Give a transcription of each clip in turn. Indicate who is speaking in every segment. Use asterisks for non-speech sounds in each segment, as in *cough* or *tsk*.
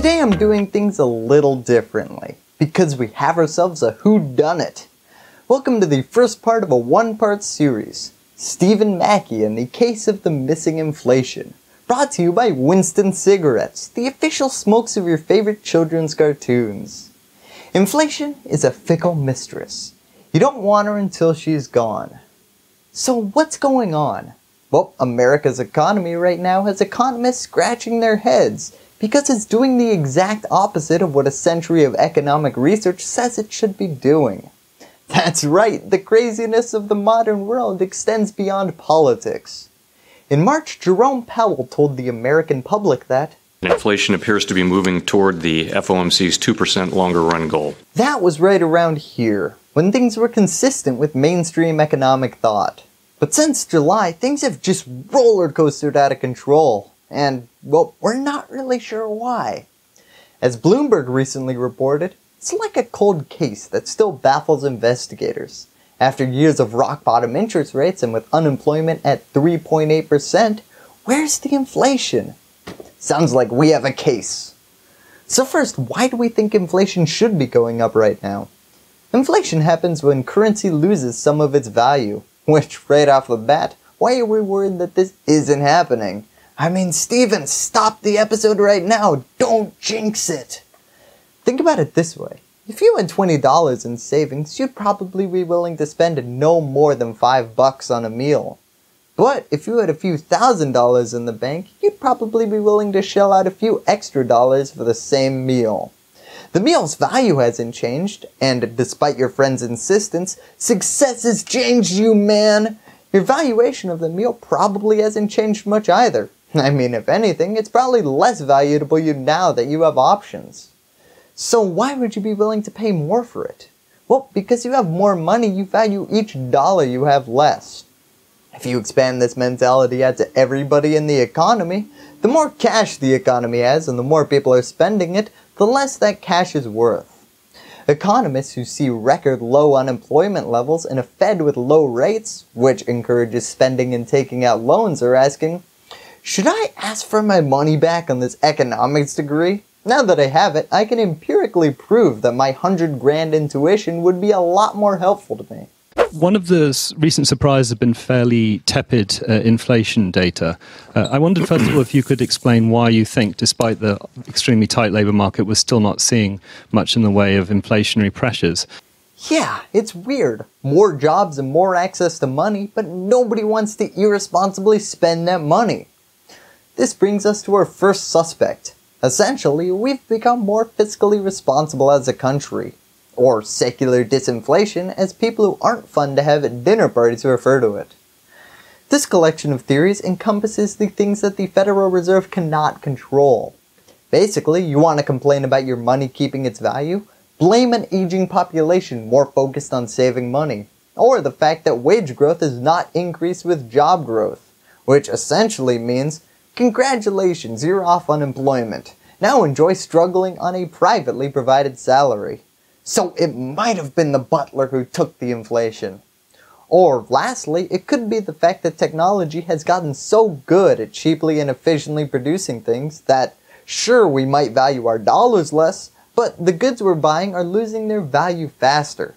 Speaker 1: Today I'm doing things a little differently, because we have ourselves a Who Done It. Welcome to the first part of a one-part series, Stephen Mackey and the Case of the Missing Inflation, brought to you by Winston Cigarettes, the official smokes of your favorite children's cartoons. Inflation is a fickle mistress. You don't want her until she's gone. So what's going on? Well, America's economy right now has economists scratching their heads because it's doing the exact opposite of what a century of economic research says it should be doing. That's right, the craziness of the modern world extends beyond politics. In March, Jerome Powell told the American public that
Speaker 2: Inflation appears to be moving toward the FOMC's 2% longer run goal.
Speaker 1: That was right around here, when things were consistent with mainstream economic thought. But since July, things have just roller coastered out of control. And, well, we're not really sure why. As Bloomberg recently reported, it's like a cold case that still baffles investigators. After years of rock bottom interest rates and with unemployment at 3.8%, where's the inflation? Sounds like we have a case. So first, why do we think inflation should be going up right now? Inflation happens when currency loses some of its value. Which, right off the bat, why are we worried that this isn't happening? I mean, Stephen, stop the episode right now. Don't jinx it. Think about it this way. If you had $20 in savings, you'd probably be willing to spend no more than 5 bucks on a meal. But if you had a few thousand dollars in the bank, you'd probably be willing to shell out a few extra dollars for the same meal. The meal's value hasn't changed, and despite your friend's insistence, success has changed you, man! Your valuation of the meal probably hasn't changed much either. *laughs* I mean, if anything, it's probably less valuable you now that you have options. So why would you be willing to pay more for it? Well, because you have more money, you value each dollar you have less. If you expand this mentality out to everybody in the economy, the more cash the economy has and the more people are spending it, the less that cash is worth. Economists who see record low unemployment levels and a Fed with low rates, which encourages spending and taking out loans, are asking, should I ask for my money back on this economics degree? Now that I have it, I can empirically prove that my 100 grand intuition would be a lot more helpful to me.
Speaker 3: One of the recent surprises has been fairly tepid uh, inflation data. Uh, I wondered, first of all, if you could explain why you think, despite the extremely tight labour market, we're still not seeing much in the way of inflationary pressures.
Speaker 1: Yeah, it's weird. More jobs and more access to money, but nobody wants to irresponsibly spend that money. This brings us to our first suspect. Essentially, we've become more fiscally responsible as a country or secular disinflation as people who aren't fun to have at dinner parties refer to it. This collection of theories encompasses the things that the Federal Reserve cannot control. Basically, you want to complain about your money keeping its value? Blame an aging population more focused on saving money. Or the fact that wage growth is not increased with job growth, which essentially means, congratulations, you're off unemployment. Now enjoy struggling on a privately provided salary. So it might have been the butler who took the inflation. Or lastly, it could be the fact that technology has gotten so good at cheaply and efficiently producing things that sure we might value our dollars less, but the goods we're buying are losing their value faster.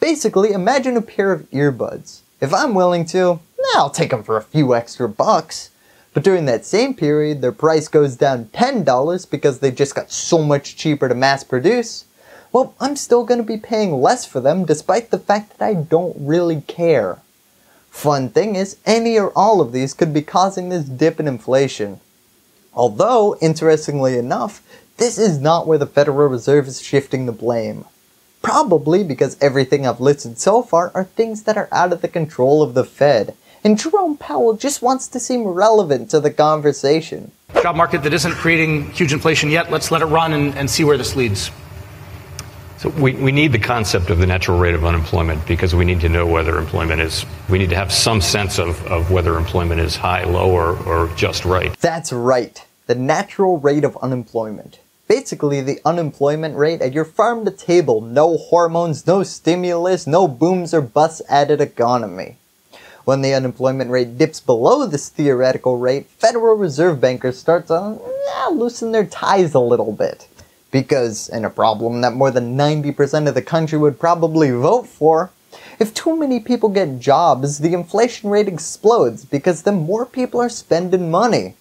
Speaker 1: Basically, imagine a pair of earbuds. If I'm willing to, I'll take them for a few extra bucks. But during that same period, their price goes down $10 because they just got so much cheaper to mass produce well, I'm still going to be paying less for them despite the fact that I don't really care. Fun thing is, any or all of these could be causing this dip in inflation. Although, interestingly enough, this is not where the Federal Reserve is shifting the blame. Probably because everything I've listed so far are things that are out of the control of the Fed, and Jerome Powell just wants to seem relevant to the conversation.
Speaker 4: Job market that isn't creating huge inflation yet, let's let it run and, and see where this leads.
Speaker 5: So we, we need the concept of the natural rate of unemployment because we need to know whether employment is, we need to have some sense of, of whether employment is high, low, or, or just right.
Speaker 1: That's right. The natural rate of unemployment. Basically the unemployment rate at your farm to table, no hormones, no stimulus, no booms or busts added economy. When the unemployment rate dips below this theoretical rate, Federal Reserve bankers start to loosen their ties a little bit. Because, in a problem that more than 90% of the country would probably vote for, if too many people get jobs, the inflation rate explodes because then more people are spending money.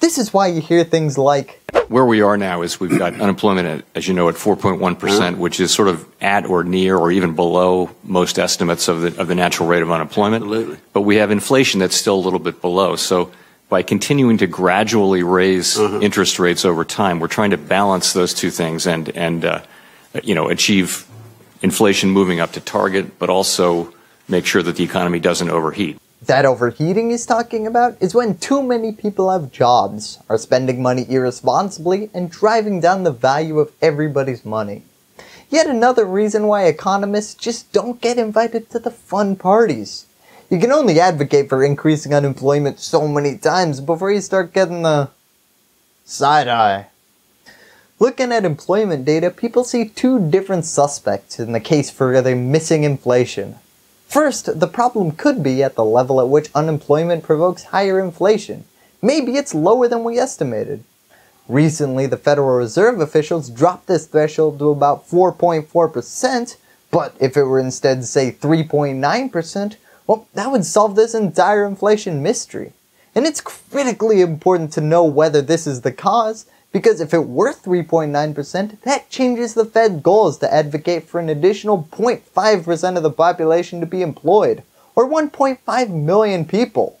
Speaker 1: This is why you hear things like
Speaker 2: Where we are now is we've got unemployment, at, as you know, at 4.1%, which is sort of at or near or even below most estimates of the, of the natural rate of unemployment.
Speaker 6: Absolutely.
Speaker 2: But we have inflation that's still a little bit below. So by continuing to gradually raise interest rates over time, we're trying to balance those two things and, and uh, you know, achieve inflation moving up to target, but also make sure that the economy doesn't overheat.
Speaker 1: That overheating he's talking about is when too many people have jobs, are spending money irresponsibly, and driving down the value of everybody's money. Yet another reason why economists just don't get invited to the fun parties. You can only advocate for increasing unemployment so many times before you start getting the side eye. Looking at employment data, people see two different suspects in the case for the missing inflation. First, the problem could be at the level at which unemployment provokes higher inflation. Maybe it's lower than we estimated. Recently, the Federal Reserve officials dropped this threshold to about 4.4%, but if it were instead, say, 3.9%, well, that would solve this entire inflation mystery. And it's critically important to know whether this is the cause, because if it were 3.9%, that changes the Fed goals to advocate for an additional 0.5% of the population to be employed, or 1.5 million people.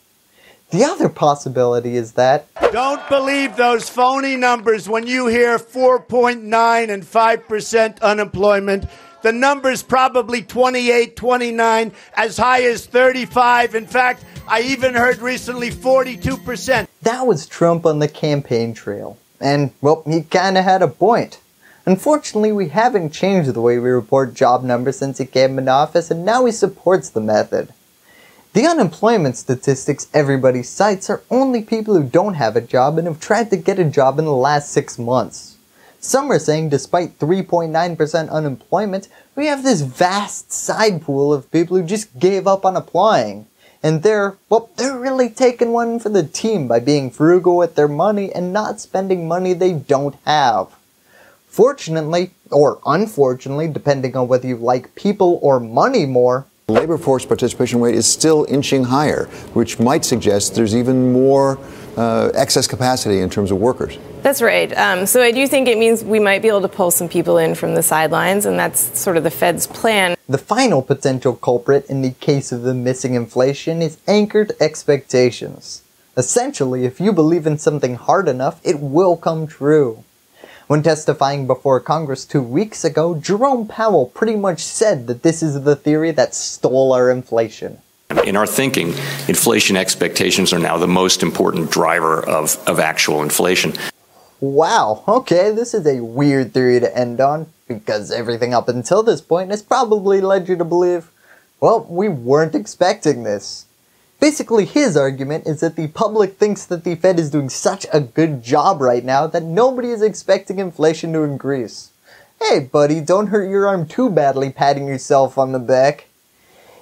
Speaker 1: The other possibility is that
Speaker 7: Don't believe those phony numbers when you hear 4.9 and 5% unemployment. The number's probably 28, 29, as high as 35. In fact, I even heard recently 42%.
Speaker 1: that was Trump on the campaign trail. And, well, he kinda had a point. Unfortunately, we haven't changed the way we report job numbers since he came into office, and now he supports the method. The unemployment statistics everybody cites are only people who don't have a job and have tried to get a job in the last six months. Some are saying despite 3.9% unemployment, we have this vast side pool of people who just gave up on applying. And they're, well, they're really taking one for the team by being frugal with their money and not spending money they don't have. Fortunately, or unfortunately, depending on whether you like people or money more,
Speaker 8: labor force participation rate is still inching higher, which might suggest there's even more uh, excess capacity in terms of workers.
Speaker 9: That's right. Um, so I do think it means we might be able to pull some people in from the sidelines, and that's sort of the Fed's plan.
Speaker 1: The final potential culprit in the case of the missing inflation is anchored expectations. Essentially, if you believe in something hard enough, it will come true. When testifying before Congress two weeks ago, Jerome Powell pretty much said that this is the theory that stole our inflation.
Speaker 2: In our thinking, inflation expectations are now the most important driver of, of actual inflation.
Speaker 1: Wow, okay, this is a weird theory to end on, because everything up until this point has probably led you to believe, well, we weren't expecting this. Basically, his argument is that the public thinks that the Fed is doing such a good job right now that nobody is expecting inflation to increase. Hey, buddy, don't hurt your arm too badly patting yourself on the back.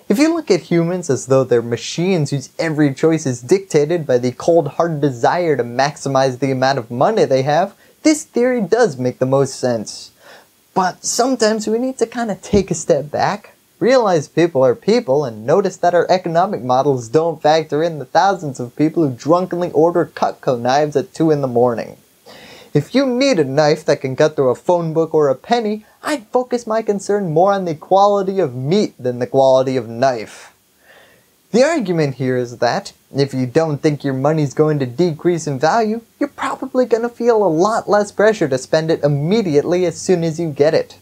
Speaker 1: If you look at humans as though they're machines whose every choice is dictated by the cold hard desire to maximize the amount of money they have, this theory does make the most sense. But sometimes we need to kind of take a step back, realize people are people, and notice that our economic models don't factor in the thousands of people who drunkenly order Cutco knives at 2 in the morning. If you need a knife that can cut through a phone book or a penny, I'd focus my concern more on the quality of meat than the quality of knife. The argument here is that, if you don't think your money's going to decrease in value, you're probably going to feel a lot less pressure to spend it immediately as soon as you get it.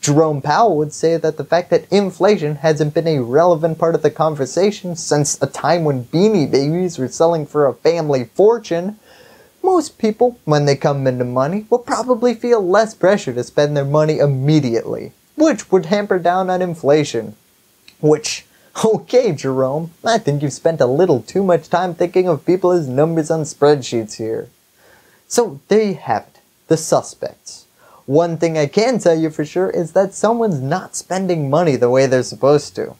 Speaker 1: Jerome Powell would say that the fact that inflation hasn't been a relevant part of the conversation since a time when beanie babies were selling for a family fortune, most people, when they come into money, will probably feel less pressure to spend their money immediately, which would hamper down on inflation. Which, *laughs* okay, Jerome, I think you've spent a little too much time thinking of people as numbers on spreadsheets here. So there you have it, the suspects. One thing I can tell you for sure is that someone's not spending money the way they're supposed to.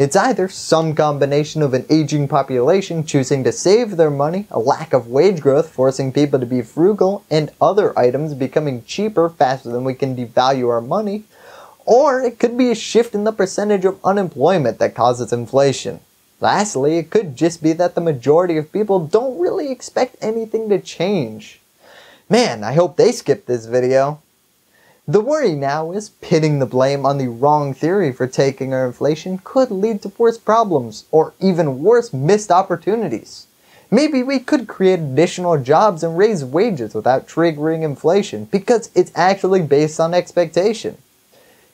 Speaker 1: It's either some combination of an aging population choosing to save their money, a lack of wage growth forcing people to be frugal, and other items becoming cheaper faster than we can devalue our money, or it could be a shift in the percentage of unemployment that causes inflation. Lastly, it could just be that the majority of people don't really expect anything to change. Man, I hope they skipped this video. The worry now is pitting the blame on the wrong theory for taking our inflation could lead to worse problems, or even worse missed opportunities. Maybe we could create additional jobs and raise wages without triggering inflation because it's actually based on expectation.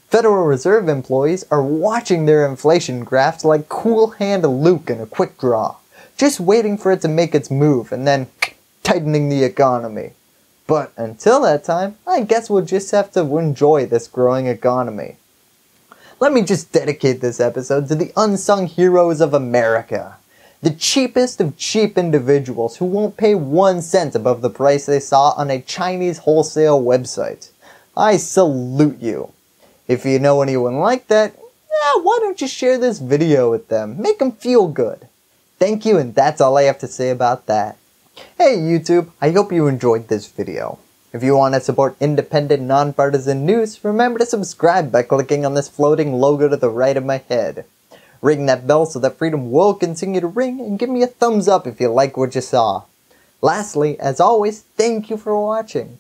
Speaker 1: Federal Reserve employees are watching their inflation graphs like Cool Hand Luke in a quick draw, just waiting for it to make its move and then *tsk* tightening the economy. But until that time, I guess we'll just have to enjoy this growing economy. Let me just dedicate this episode to the unsung heroes of America. The cheapest of cheap individuals who won't pay one cent above the price they saw on a Chinese wholesale website. I salute you. If you know anyone like that, why don't you share this video with them? Make them feel good. Thank you and that's all I have to say about that. Hey YouTube, I hope you enjoyed this video. If you want to support independent, nonpartisan news, remember to subscribe by clicking on this floating logo to the right of my head. Ring that bell so that freedom will continue to ring and give me a thumbs up if you like what you saw. Lastly, as always, thank you for watching.